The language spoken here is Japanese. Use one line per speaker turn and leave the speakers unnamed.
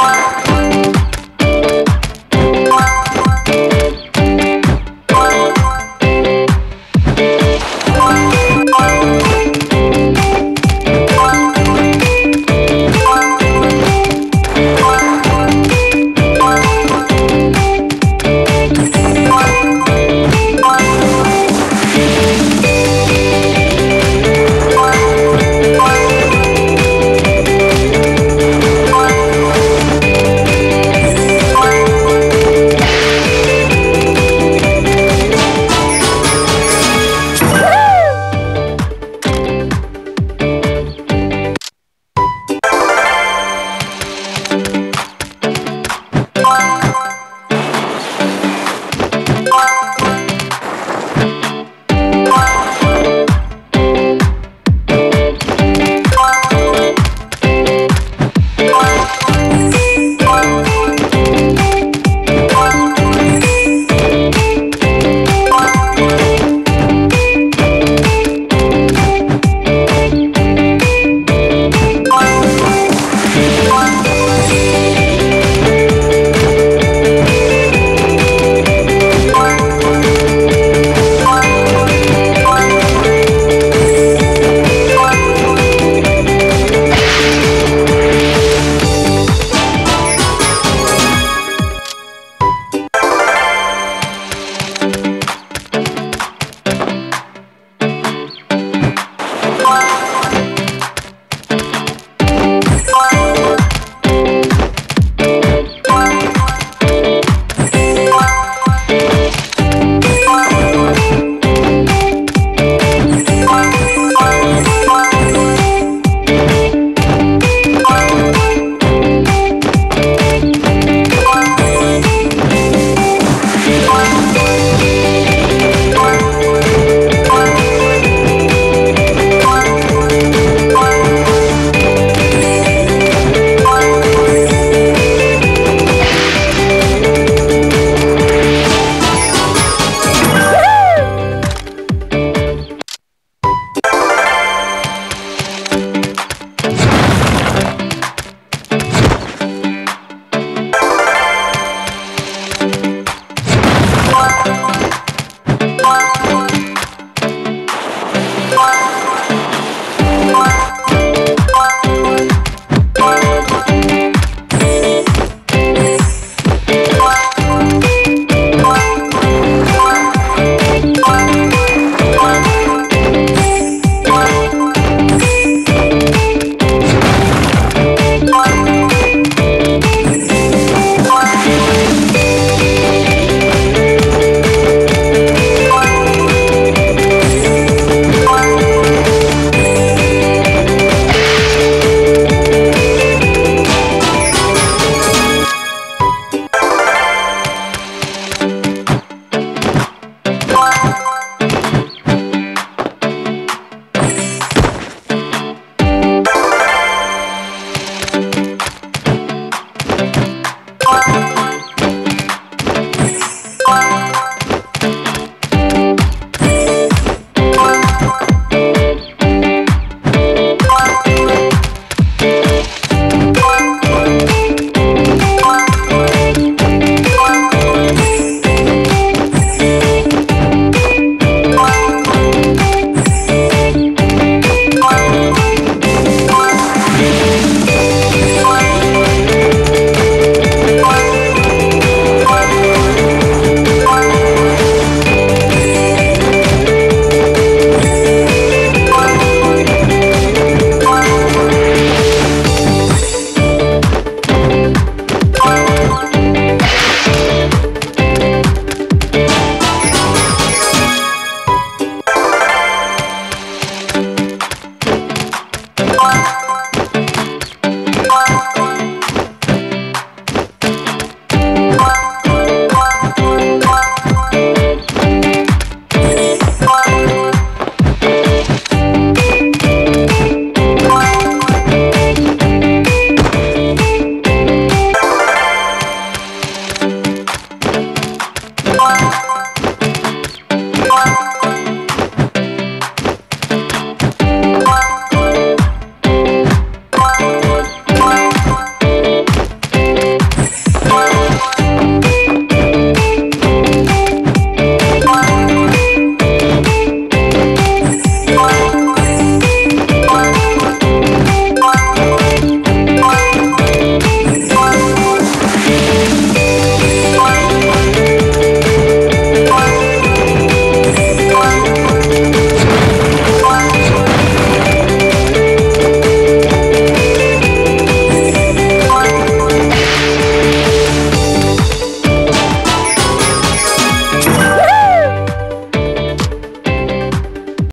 you